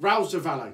Rouse the Valley.